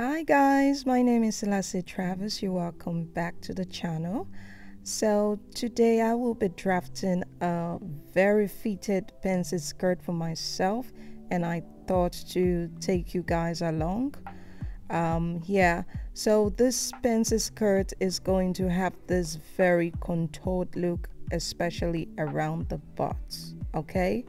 Hi guys, my name is Cilla Si Travis. You're welcome back to the channel. So today I will be drafting a very fitted pencil skirt for myself and I thought to take you guys along. Um, yeah, so this pencil skirt is going to have this very contoured look, especially around the butt. Okay,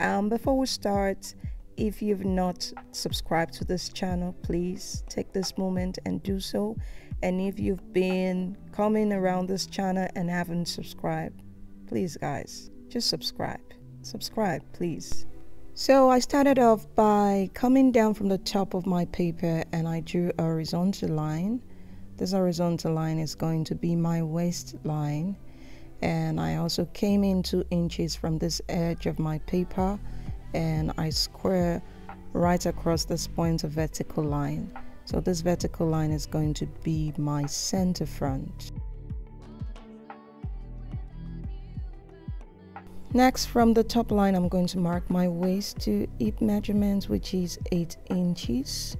um, before we start, if you've not subscribed to this channel, please take this moment and do so. And if you've been coming around this channel and haven't subscribed, please, guys, just subscribe. Subscribe, please. So I started off by coming down from the top of my paper and I drew a horizontal line. This horizontal line is going to be my waistline. And I also came in two inches from this edge of my paper and I square right across this point a vertical line. So this vertical line is going to be my center front. Next from the top line I'm going to mark my waist to hip measurement which is 8 inches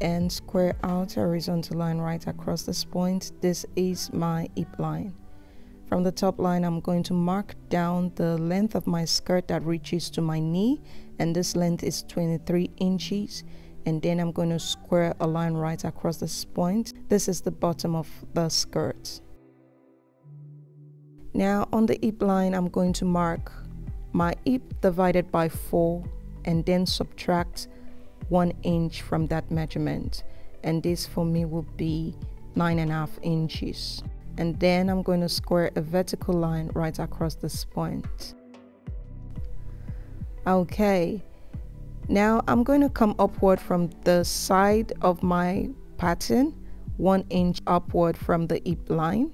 and square out a horizontal line right across this point. This is my hip line. From the top line, I'm going to mark down the length of my skirt that reaches to my knee, and this length is 23 inches. And then I'm going to square a line right across this point. This is the bottom of the skirt. Now on the hip line, I'm going to mark my hip divided by 4 and then subtract 1 inch from that measurement. And this for me will be 9.5 inches and then I'm going to square a vertical line right across this point. Okay, now I'm going to come upward from the side of my pattern, one inch upward from the hip line.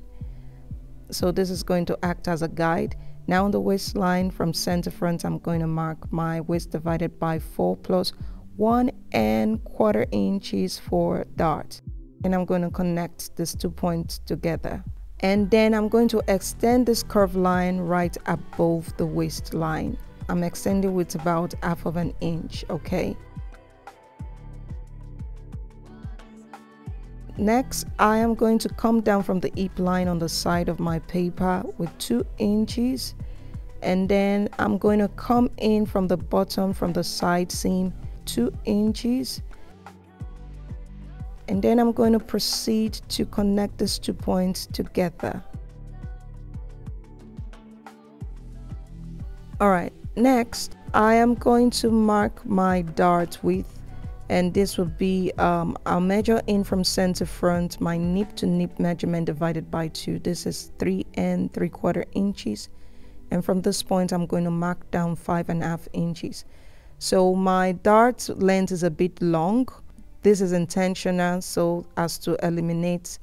So this is going to act as a guide. Now on the waistline from center front, I'm going to mark my waist divided by four plus one and quarter inches for dart. And I'm going to connect these two points together and then I'm going to extend this curved line right above the waistline. I'm extending with about half of an inch, okay? Next, I am going to come down from the hip line on the side of my paper with two inches and then I'm going to come in from the bottom from the side seam two inches and then I'm going to proceed to connect these two points together. Alright, next I am going to mark my dart width and this will be, um, I'll measure in from center front, my nip to nip measurement divided by 2. This is 3 and 3 quarter inches and from this point I'm going to mark down five and a half inches. So my dart length is a bit long this is intentional so as to eliminate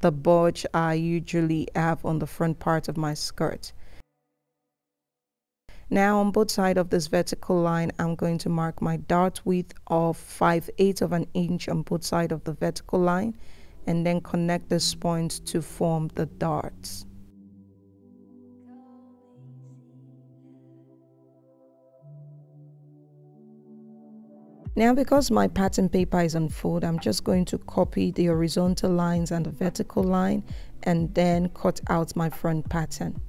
the bulge I usually have on the front part of my skirt. Now on both sides of this vertical line, I'm going to mark my dart width of 5 8 of an inch on both sides of the vertical line and then connect this point to form the darts. Now because my pattern paper is on fold, I'm just going to copy the horizontal lines and the vertical line and then cut out my front pattern.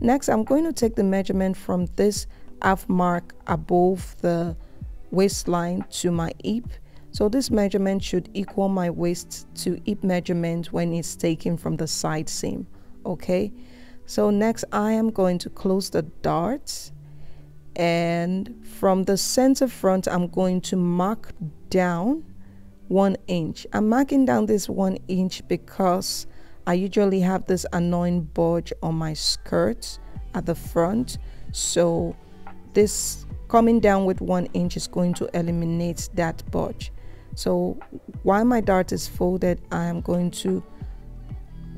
Next, I'm going to take the measurement from this half mark above the waistline to my hip. So this measurement should equal my waist to hip measurement when it's taken from the side seam. Okay. So next I am going to close the darts and from the center front I'm going to mark down one inch. I'm marking down this one inch because I usually have this annoying bulge on my skirt at the front. So this coming down with one inch is going to eliminate that bulge. So while my dart is folded I am going to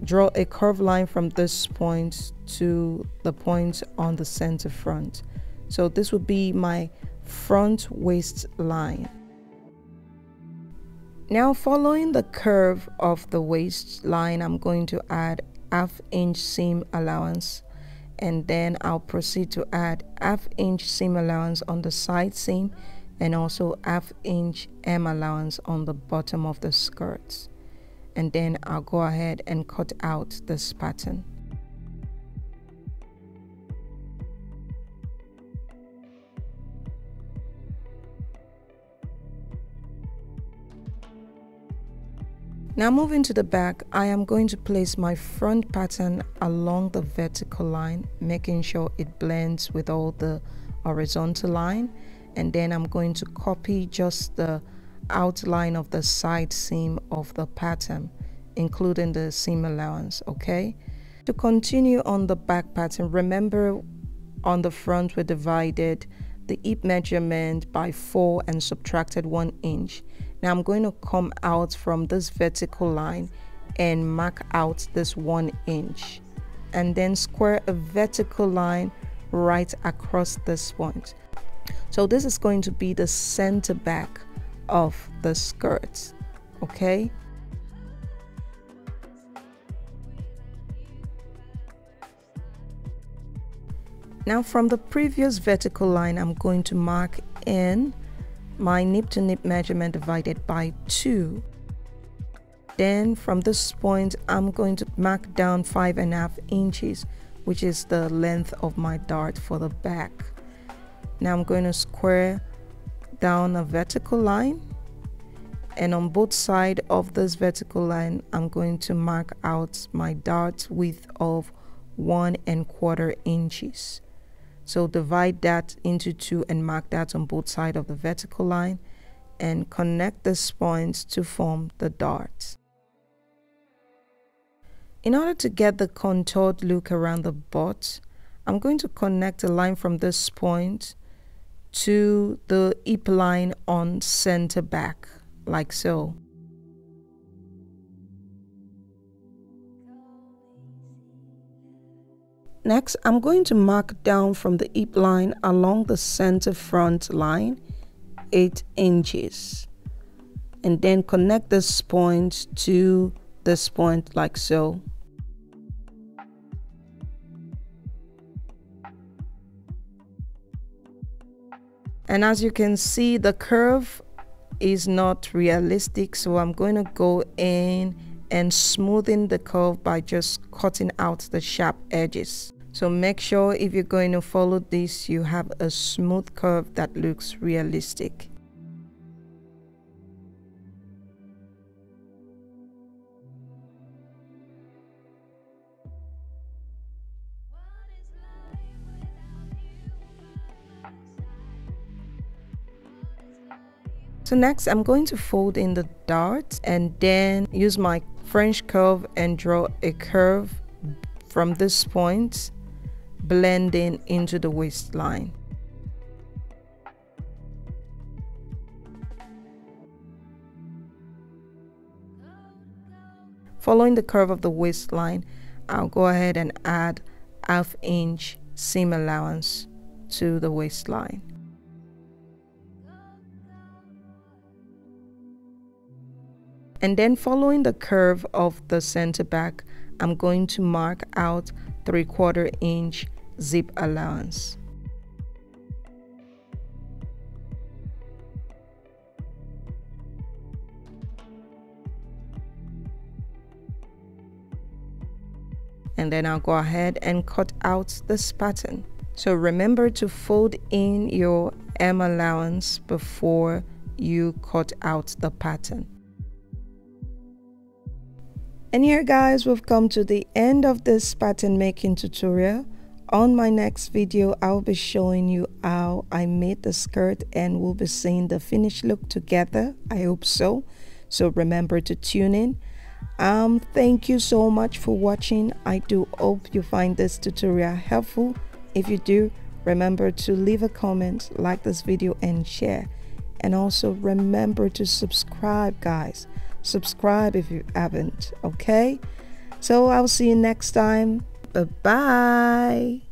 draw a curved line from this point to the point on the center front so this would be my front waistline. Now following the curve of the waistline, I'm going to add half inch seam allowance and then I'll proceed to add half inch seam allowance on the side seam and also half inch hem allowance on the bottom of the skirts and then I'll go ahead and cut out this pattern. Now moving to the back, I am going to place my front pattern along the vertical line, making sure it blends with all the horizontal line. And then I'm going to copy just the outline of the side seam of the pattern, including the seam allowance, okay? To continue on the back pattern, remember on the front we divided the hip measurement by 4 and subtracted 1 inch now I'm going to come out from this vertical line and mark out this one inch and then square a vertical line right across this point. So this is going to be the center back of the skirt, okay? Now from the previous vertical line, I'm going to mark in my nip to nip measurement divided by 2. Then from this point, I'm going to mark down five and a half inches, which is the length of my dart for the back. Now I'm going to square down a vertical line and on both sides of this vertical line I'm going to mark out my dart width of one and quarter inches so divide that into two and mark that on both sides of the vertical line and connect the points to form the darts. In order to get the contoured look around the butt, I'm going to connect a line from this point to the hip line on center back, like so. Next, I'm going to mark down from the hip line along the center front line 8 inches and then connect this point to this point like so. And as you can see, the curve is not realistic, so I'm going to go in and smoothing the curve by just cutting out the sharp edges. So make sure if you're going to follow this, you have a smooth curve that looks realistic. So next I'm going to fold in the darts and then use my French curve and draw a curve from this point blending into the waistline. Following the curve of the waistline, I'll go ahead and add half inch seam allowance to the waistline. And then following the curve of the center back, I'm going to mark out 3 quarter inch zip allowance. And then I'll go ahead and cut out this pattern. So remember to fold in your hem allowance before you cut out the pattern. And here guys, we've come to the end of this pattern making tutorial. On my next video, I'll be showing you how I made the skirt and we'll be seeing the finished look together. I hope so. So remember to tune in. Um, thank you so much for watching. I do hope you find this tutorial helpful. If you do, remember to leave a comment, like this video and share. And also remember to subscribe guys subscribe if you haven't, okay? So I'll see you next time. Bye bye.